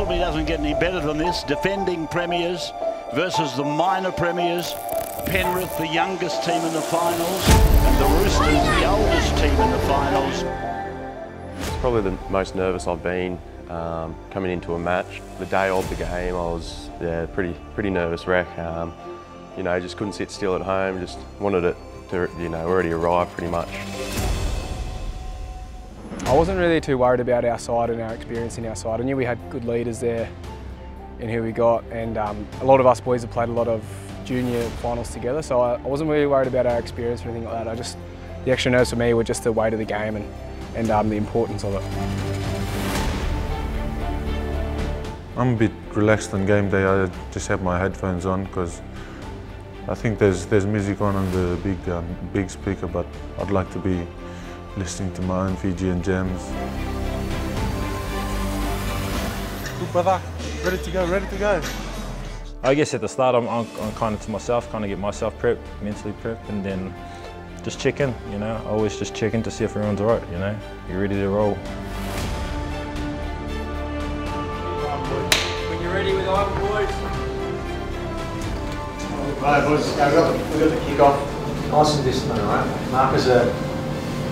probably doesn't get any better than this. Defending premiers versus the minor premiers. Penrith, the youngest team in the finals, and the Roosters, the oldest team in the finals. It's probably the most nervous I've been um, coming into a match. The day of the game, I was yeah pretty pretty nervous wreck. Um, you know, just couldn't sit still at home. Just wanted it to you know already arrive pretty much. I wasn't really too worried about our side and our experience in our side. I knew we had good leaders there in who we got, and um, a lot of us boys have played a lot of junior finals together, so I, wasn't really worried about our experience or anything like that. I just, the extra nerves for me were just the weight of the game and, and um, the importance of it. I'm a bit relaxed on game day. I just have my headphones on because I think there's there's music on on the big um, big speaker, but I'd like to be listening to my own Fijian jams. Good brother, ready to go, ready to go. I guess at the start I'm, I'm, I'm kind of to myself, kind of get myself prepped, mentally prepped, and then just check in, you know. I always just check in to see if everyone's alright, you know. You're ready to roll. When you're ready with Ivan, boys. Right, boys, we got the, we got the kick off. Nice and disciplined, right? Markers are,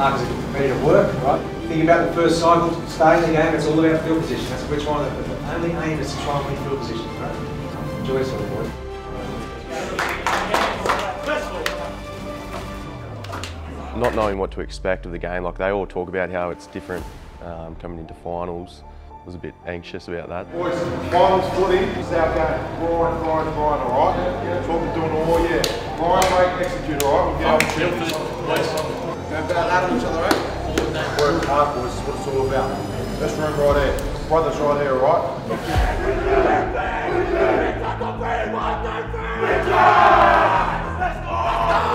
markers are ready to work, right? Think about the first cycle, stay in the game, it's all about field position. That's what we're trying to, the only aim is to try and win field position, right? Enjoy yourself, boys. Not knowing what to expect of the game, like they all talk about how it's different um, coming into finals. I was a bit anxious about that. Boys, finals footy is our game. Grind, grind, grind, all right? That's what we're doing all year. Grind, break, execute, all right? We'll get on Don't bat out each other, eh? Work hard, boys, is what it's all about. This room right here. Brothers right here, all right?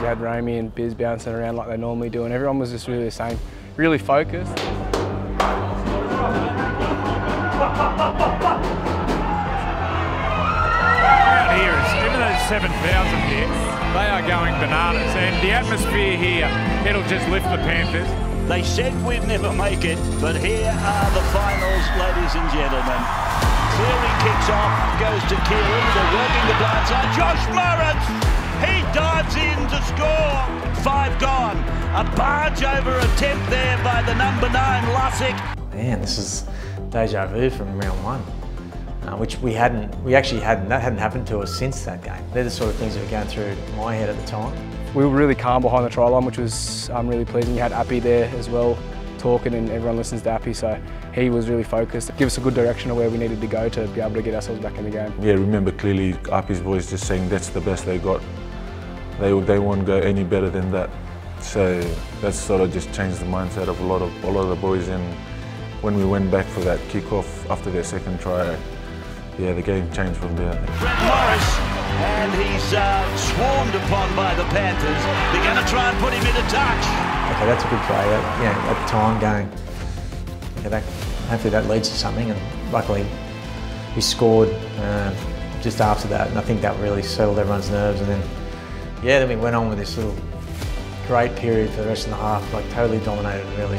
We had Romy and Biz bouncing around like they normally do, and everyone was just really the same, really focused. Around here, is, even though there's 7,000 here, they are going bananas. And the atmosphere here, it'll just lift the Panthers. They said we'd never make it, but here are the finals, ladies and gentlemen. Cleary kicks off, goes to Kieran, they're working the blind side. Josh Lawrence, he dives in to score. Five gone. A barge over attempt there by the number nine, Lussick. Man, this is deja vu from round one, uh, which we hadn't, we actually hadn't, that hadn't happened to us since that game. They're the sort of things that were going through my head at the time. We were really calm behind the try line, which was um, really pleasing. You had Api there as well, talking, and everyone listens to Api, so he was really focused. Give us a good direction of where we needed to go to be able to get ourselves back in the game. Yeah, remember clearly Api's boys just saying that's the best they got. They, they won't go any better than that. So that sort of just changed the mindset of a lot of a lot of the boys. And when we went back for that kick-off after their second try, yeah, the game changed from there. Brett Morris, and he's uh, swarmed upon by the Panthers. They're going to try and put him into touch. Okay, that's a good play. That, you know, at the time going, okay, that, hopefully that leads to something. And luckily, we scored um, just after that, and I think that really settled everyone's nerves. And then, yeah, then we went on with this little great period for the rest of the half, like totally dominated, really.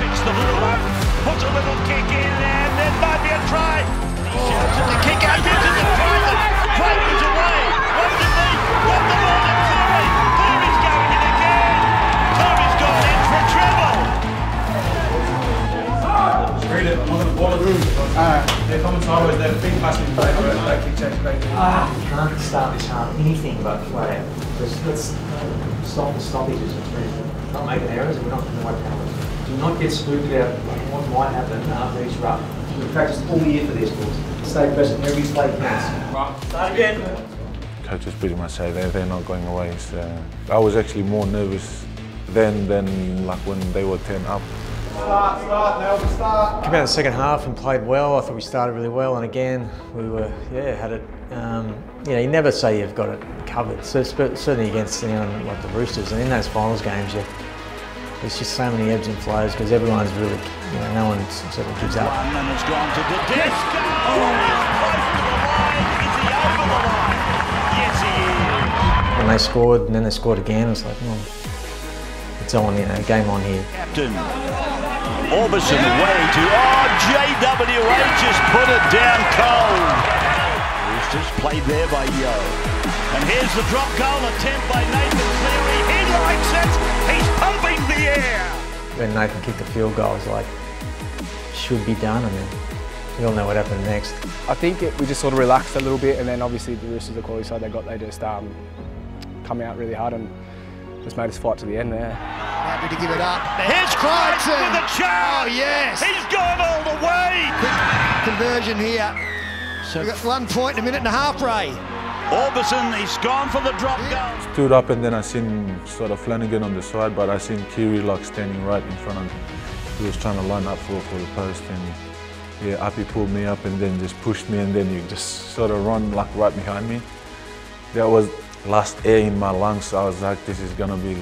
Picks the ball up, puts a little kick in, and there might be a try. The kick out the away. They? Got the ball to going in again. In for. Read it, going to ball they're coming sideways, they're big passing play, right? They change, they. Ah, can't start this hard, anything but play. Let's, let's stop the stoppages. We're not making errors and we're not giving away penalties. Do not get spooked about what might happen after each run. We've practiced all year for this, boys. Stay present, every play counts. Start again. Coaches pretty much say they're, they're not going away. So I was actually more nervous then than like when they were 10 up. Start, start, now the start. Came out the second half and played well. I thought we started really well, and again we were yeah had it. Um, you know, you never say you've got it covered. So certainly against anyone like the Roosters, and in those finals games, you, there's just so many ebbs and flows because everyone's really, you know, no one sort of gives up. One and has gone to the disco. Oh, he's close to the line. Is he over the line? Yes, he is. When they scored and then they scored again, it's like, well, it's on, you know, game on here. Captain. Orbison away to, oh, JWA just put it down cold. Roosters played there by Yeo. And here's the drop goal attempt by Nathan Cleary. He likes it. He's pumping the air. When Nathan kicked the field goal, I was like, should be done, and then we all know what happened next. I think it, we just sort of relaxed a little bit, and then obviously the Roosters, the quality side they got, they just um, come out really hard and just made us fight to the end there. Happy to give it up. Here's Crichton with a chance. Oh, yes. He's gone all the way. Quick conversion here. So We've got one point in a minute and a half, Ray. Orbison, he's gone for the drop goal. Stood up and then I seen sort of Flanagan on the side, but I seen Keary like standing right in front of me. He was trying to line up for, for the post and yeah, Api pulled me up and then just pushed me and then he just sort of run like right behind me. That was last air in my lungs, so I was like, this is gonna be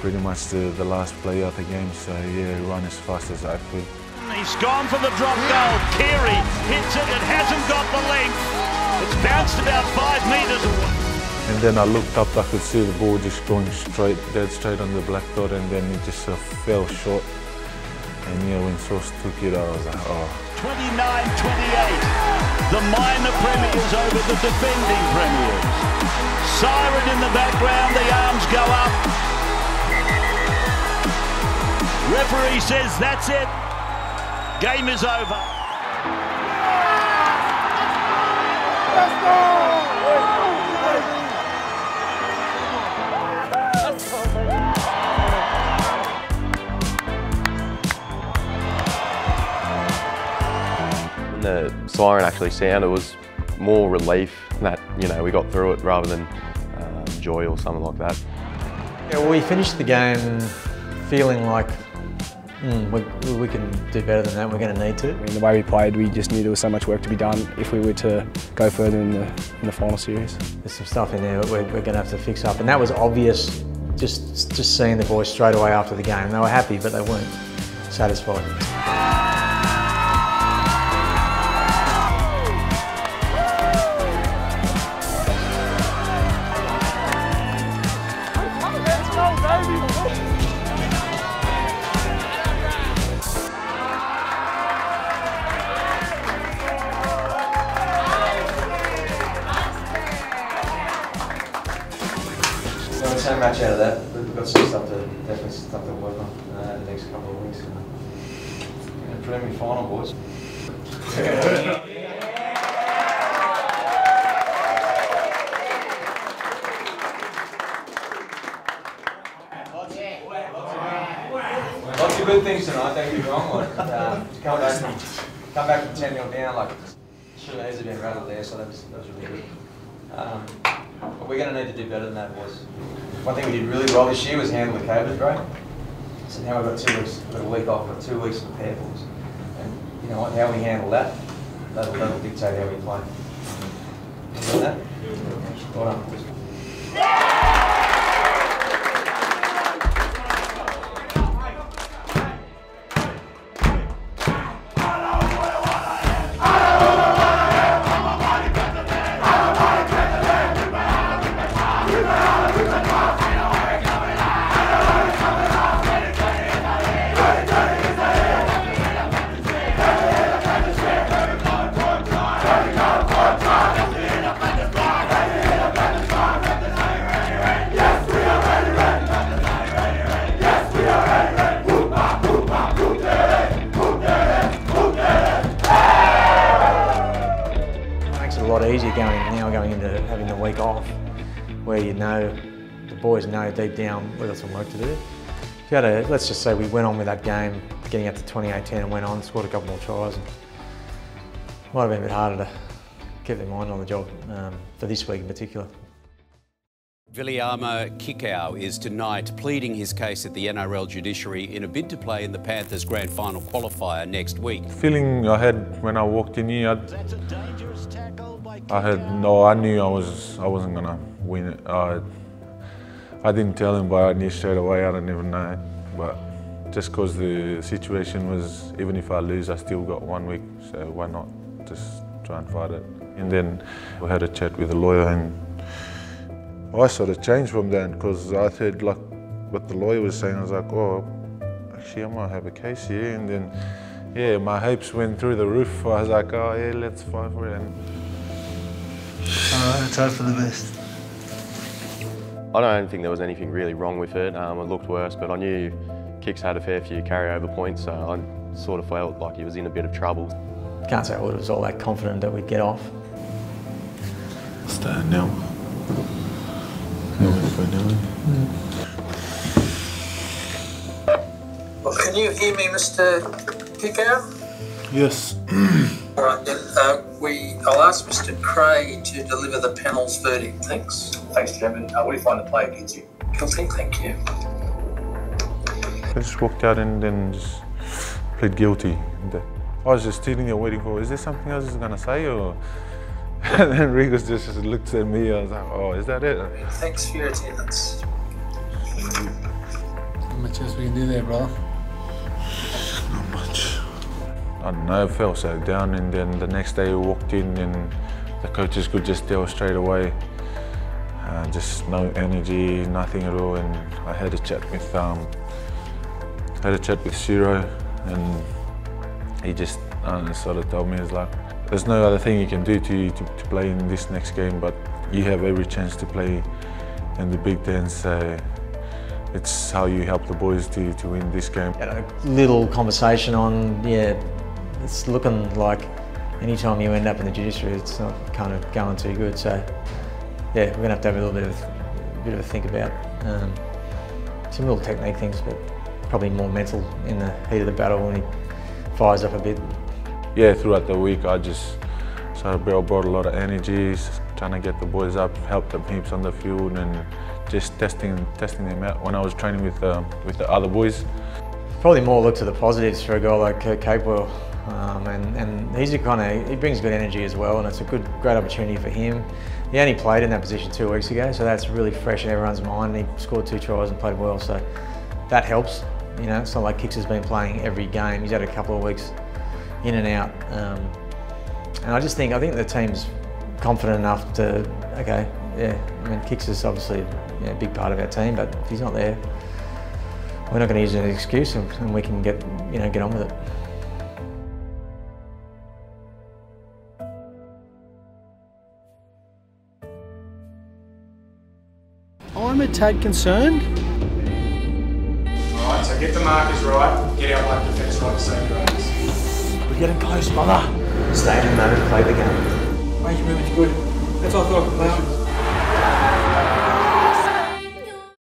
pretty much the, the last play of the game. So yeah, run as fast as I could. He's gone for the drop goal. Keary hits it. It hasn't got the length. It's bounced about five metres away. And then I looked up, I could see the ball just going straight, dead straight on the black dot, and then it just of fell short. And yeah, when Sauce took it, I was like, oh. 29-28. The minor premiers over the defending premiers. Siren in the background, the arms go up. Referee says that's it. Game is over. When the siren actually sounded, it was more relief that, you know, we got through it rather than um, joy or something like that. Yeah, well, we finished the game feeling like mm, we, we can do better than that. We're going to need to. I mean, the way we played, we just knew there was so much work to be done if we were to go further in the, in the final series. There's some stuff in there that we're, we're going to have to fix up, and that was obvious. Just just seeing the boys straight away after the game, they were happy, but they weren't satisfied. So match out of that, we've got some stuff to definitely stuff to work on uh, the next couple of weeks. And preliminary final, boys. Lots of good things tonight, don't get me wrong. Like, uh, to come back from come back from 10 0 down, like Shanays have been rattled there, so that was, that was really good. Um, but we're going to need to do better than that, boys. One thing we did really well this year was handle the COVID break. So now we've got two weeks, we've got a week off, we've got two weeks of for us. And you know what, how we handle that, that'll, that'll dictate how we play. You that? Well done. Where you know the boys know deep down we've got some work to do. If you had a, let's just say we went on with that game, getting up to 28-10 and went on, scored a couple more tries. And might have been a bit harder to keep their mind on the job um, for this week in particular. Viliame Kikau is tonight pleading his case at the NRL judiciary in a bid to play in the Panthers grand final qualifier next week. Feeling I had when I walked in here, I'd, That's a dangerous tackle by I had no, I knew I was I wasn't gonna win it. Uh, I, didn't tell him, but I knew straight away. I don't even know, but just because the situation was, even if I lose, I still got one week, so why not just try and fight it? And then we had a chat with the lawyer, and I sort of changed from then because I heard like what the lawyer was saying. I was like, oh, actually I might have a case here. And then, yeah, my hopes went through the roof. I was like, oh yeah, let's fight for it. And Alright, let's hope for the best. I don't think there was anything really wrong with it. Um, it looked worse, but I knew Kicks had a fair few carryover points, so I sort of felt like he was in a bit of trouble. Can't say I was all that confident that we'd get off. Stand now. Finally. Well, can you hear me, Mr. Kikau? Yes. All right, then. Uh, we, I'll ask Mr. Craig to deliver the panel's verdict. Thanks. Thanks, Chairman. Uh, what do you find the play against you? Guilty, thank you. I just walked out and then just plead guilty. I was just sitting there waiting for, is there something else he's gonna say or? And then Regis just, just looked at me, I was like, oh, is that it? Thanks for your attendance. How much else we can do there, bro? Not much. I don't know, felt so down and then the next day we walked in and the coaches could just tell straight away. Uh, just no energy, nothing at all and I had a chat with um, had a chat with Shiro and he just uh, sort of told me, it's like, there's no other thing you can do to, to, to play in this next game, but you have every chance to play in the Big Ten, so it's how you help the boys to, to win this game. A little conversation on, yeah, it's looking like anytime you end up in the judiciary, it's not kind of going too good. So, yeah, we're going to have to have a little bit of, a bit of a think about um, some little technique things, but probably more mental in the heat of the battle when he fires up a bit. Yeah, throughout the week I just sort of brought a lot of energies, trying to get the boys up, help them heaps on the field and just testing testing them out when I was training with uh, with the other boys. Probably more look to the positives for a guy like Kurt Capewell. Um, and, and he's a kind of, he brings good energy as well and it's a good, great opportunity for him. He only played in that position two weeks ago, so that's really fresh in everyone's mind. He scored two tries and played well, so that helps. You know, it's not like Kicks has been playing every game. He's had a couple of weeks in and out. Um, and I just think, I think the team's confident enough to, okay, yeah, I mean, Kicks is obviously a big part of our team, but if he's not there, we're not going to use an excuse and, and we can get, you know, get on with it. I'm a tad concerned. Alright, so get the markers right, get our like defence right to save your owners. We're getting close, brother. Stay in the moment, play the game. Range movement's good. That's all I thought I could play on.